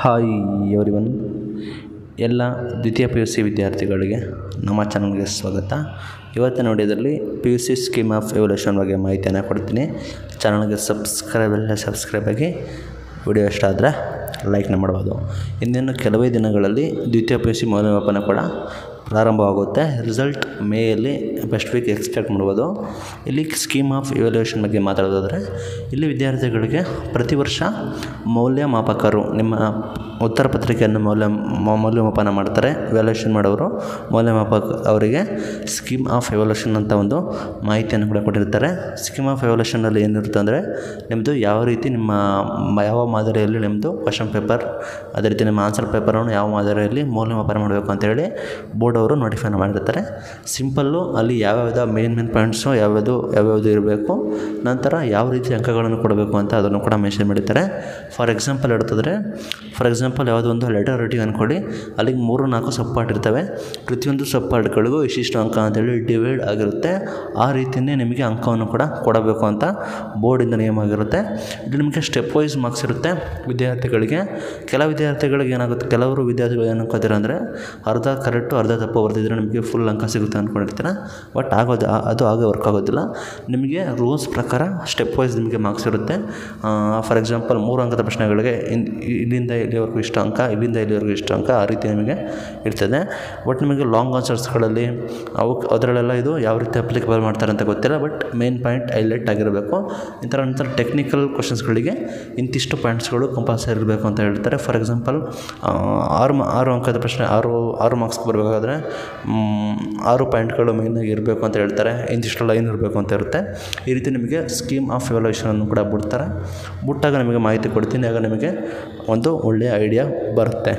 Hi everyone ಎಲ್ಲ ದ್ವಿತೀಯ P U C ವಿದ್ಯಾರ್ಥಿಗಳಿಗೆ ನಮ್ಮ ಚಾನಲ್ಗೆ ಸ್ವಾಗತ. ಇವತ್ತಿನ ವಿಡಿಯೋದಲ್ಲಿ P U C scheme of evaluation ಬಗ್ಗೆ ಮಾಹಿತಿಯನ್ನು ಕೊಡ್ತೀನಿ. ಚಾನಲ್ಗೆ ಸಬ್ಸ್ಕ್ರೈಬ್ ಎಲ್ಲ ಸಬ್ಸ್ಕ್ರೈಬ್ ಆಗಿ ವಿಡಿಯೋ ಇಷ್ಟ ಆದರೆ ಲೈಕ್ನ ಮಾಡ್ಬೋದು. ಇನ್ನೇನು ಕೆಲವೇ ದಿನಗಳಲ್ಲಿ ದ್ವಿತೀಯ ಪಿ ಯು ಸಿ ಮೌಲ್ಯಮಾಪನ ಕೂಡ ಪ್ರಾರಂಭವಾಗುತ್ತೆ. ರಿಸಲ್ಟ್ ಮೇಯಲ್ಲಿ ಬೆಸ್ಟ್ ವೀಕ್ ಎಕ್ಸ್ಪೆಕ್ಟ್ ಮಾಡ್ಬೋದು. ಇಲ್ಲಿ ಸ್ಕೀಮ್ ಆಫ್ ಇವ್ಯಾಲ್ಯೂಯೇಷನ್ ಬಗ್ಗೆ ಮಾತಾಡೋದಾದರೆ, ಇಲ್ಲಿ ವಿದ್ಯಾರ್ಥಿಗಳಿಗೆ ಪ್ರತಿ ವರ್ಷ ಮೌಲ್ಯಮಾಪಕರು, ನಿಮ್ಮ ಉತ್ತರ ಪತ್ರಿಕೆಯನ್ನು ಮೌಲ್ಯ, ಮೌಲ್ಯಮಾಪನ ಮಾಡ್ತಾರೆ ವ್ಯಾಲ್ಯೂಯೇಷನ್ ಮಾಡೋರು. ಮೌಲ್ಯಮಾಪಕ, ಅವರಿಗೆ ಸ್ಕೀಮ್ ಆಫ್ ಎವಲ್ಯೂಷನ್ ಅಂತ ಒಂದು ಮಾಹಿತಿಯನ್ನು ಕೂಡ ಕೊಟ್ಟಿರ್ತಾರೆ. ಸ್ಕೀಮ್ ಆಫ್ ಎವಲ್ಯೂಷನಲ್ಲಿ ಏನಿರುತ್ತೆ ಅಂದರೆ ನಿಮ್ಮದು ಯಾವ ರೀತಿ ನಿಮ್ಮ ಯಾವ ಮಾದರಿಯಲ್ಲಿ ನಿಮ್ಮದು ಕ್ವಶನ್ ಪೇಪರ್ ಅದೇ ರೀತಿ ನಿಮ್ಮ ಆನ್ಸರ್ ಪೇಪರನ್ನು ಯಾವ ಮಾದರಿಯಲ್ಲಿ ಮೌಲ್ಯಮಾಪನ ಮಾಡಬೇಕು ಅಂತೇಳಿ ಬೋರ್ಡ್ ಅವರು ನೋಟಿಫೈನ ಮಾಡಿರ್ತಾರೆ. ಸಿಂಪಲ್ಲು ಅಲ್ಲಿ ಯಾವ್ಯಾವ್ದು ಮೇನ್ ಮೇನ್ ಪಾಯಿಂಟ್ಸು ಯಾವ್ಯಾವುದು ಯಾವ್ಯಾವುದು ಇರಬೇಕು, ನಂತರ ಯಾವ ರೀತಿ ಅಂಕಗಳನ್ನು ಕೊಡಬೇಕು ಅಂತ ಅದನ್ನು ಕೂಡ ಮೆನ್ಷನ್ ಮಾಡಿರ್ತಾರೆ. ಫಾರ್ ಎಕ್ಸಾಂಪಲ್ ಹೇಳ್ತಿದ್ರೆ ಫಾರ್ ಎಕ್ಸಾಂಪಲ್ ಯಾವುದೋ ಒಂದು ಲೆಟರ್ ರೈಟಿಂಗ್ ಅಂದ್ಕೊಳ್ಳಿ ಅಲ್ಲಿಗೆ ಮೂರು, ನಾಲ್ಕು ಸಬ್ ಪಾರ್ಟ್ ಇರ್ತವೆ. ಪ್ರತಿಯೊಂದು ಸಬ್ ಪಾರ್ಟ್ಗಳಿಗೂ ಇಷ್ಟಿಷ್ಟು ಅಂಕ ಅಂತೇಳಿ ಡಿವೈಡ್ ಆಗಿರುತ್ತೆ. ಆ ರೀತಿಯೇ ನಿಮಗೆ ಅಂಕವನ್ನು ಕೂಡ ಕೊಡಬೇಕು ಅಂತ ಬೋರ್ಡಿಂದ ನಿಯಮ ಆಗಿರುತ್ತೆ. ಇದು ನಿಮಗೆ ಸ್ಟೆಪ್ ವೈಸ್ ಮಾರ್ಕ್ಸ್ ಇರುತ್ತೆ ವಿದ್ಯಾರ್ಥಿಗಳಿಗೆ. ಕೆಲ ವಿದ್ಯಾರ್ಥಿಗಳಿಗೆ ಏನಾಗುತ್ತೆ, ಕೆಲವರು ವಿದ್ಯಾರ್ಥಿಗಳು ಏನು ಅನ್ಕೋತಾರೆ ಅಂದರೆ ಅರ್ಧ ಕರೆಕ್ಟು ಅರ್ಧ ಬರೆದಿದ್ರೆ ನಿಮಗೆ ಫುಲ್ ಅಂಕ ಸಿಗುತ್ತೆ ಅಂದ್ಕೊಂಡಿರ್ತೀರ ಬಟ್ ಆಗೋದು ಅದು ಹಾಗೆ ವರ್ಕ್ ಆಗೋದಿಲ್ಲ. ನಿಮಗೆ ರೂಲ್ಸ್ ಪ್ರಕಾರ ಸ್ಟೆಪ್ ವೈಸ್ ನಿಮಗೆ ಮಾರ್ಕ್ಸ್ ಇರುತ್ತೆ. ಫಾರ್ ಎಕ್ಸಾಂಪಲ್ ಮೂರು ಅಂಕದ ಪ್ರಶ್ನೆಗಳಿಗೆ ಇಲ್ಲಿಂದ ಇಲ್ಲಿವರೆಗೂ ಇಷ್ಟು ಅಂಕ, ಇಲ್ಲಿಂದ ಇಲ್ಲಿವರೆಗೂ ಇಷ್ಟು ಅಂಕ ಆ ರೀತಿ ನಿಮಗೆ ಇರ್ತದೆ. ಬಟ್ ನಿಮಗೆ ಲಾಂಗ್ ಆನ್ಸರ್ಸ್ಗಳಲ್ಲಿ ಅವು, ಅದರಲ್ಲೆಲ್ಲ ಇದು ಯಾವ ರೀತಿ ಅಪ್ಲಿಕೇಬಲ್ ಮಾಡ್ತಾರೆ ಅಂತ ಗೊತ್ತಿಲ್ಲ. ಬಟ್ ಮೇನ್ ಪಾಯಿಂಟ್ ಹೈಲೈಟ್ ಆಗಿರಬೇಕು. ಈ ಥರ ನಂತರ ಟೆಕ್ನಿಕಲ್ ಕ್ವಶನ್ಸ್ಗಳಿಗೆ ಇಂತಿಷ್ಟು ಪಾಯಿಂಟ್ಸ್ಗಳು ಕಂಪಲ್ಸರಿ ಇರಬೇಕು ಅಂತ ಹೇಳ್ತಾರೆ. ಫಾರ್ ಎಕ್ಸಾಂಪಲ್ ಆರು ಆರು ಅಂಕದ ಪ್ರಶ್ನೆ, ಆರು ಆರು ಮಾರ್ಕ್ಸ್ ಬರಬೇಕಾದ್ರೆ ಆರು ಪಾಯಿಂಟ್ಗಳು ಮೇಯ್ನಾಗಿ ಇರಬೇಕು ಅಂತ ಹೇಳ್ತಾರೆ. ಇಂತಿಷ್ಟು ಲೈನ್ ಇರಬೇಕು ಅಂತ ಇರುತ್ತೆ. ಈ ರೀತಿ ನಿಮಗೆ ಸ್ಕೀಮ್ ಆಫ್ ಎವಲ್ಯೂಷನನ್ನು ಕೂಡ ಬಿಡ್ತಾರೆ. ಬಿಟ್ಟಾಗ ನಿಮಗೆ ಮಾಹಿತಿ ಕೊಡ್ತೀನಿ. ಆಗ ನಿಮಗೆ ಒಂದು ಒಳ್ಳೆಯ ಐಡಿಯಾ ಬರುತ್ತೆ.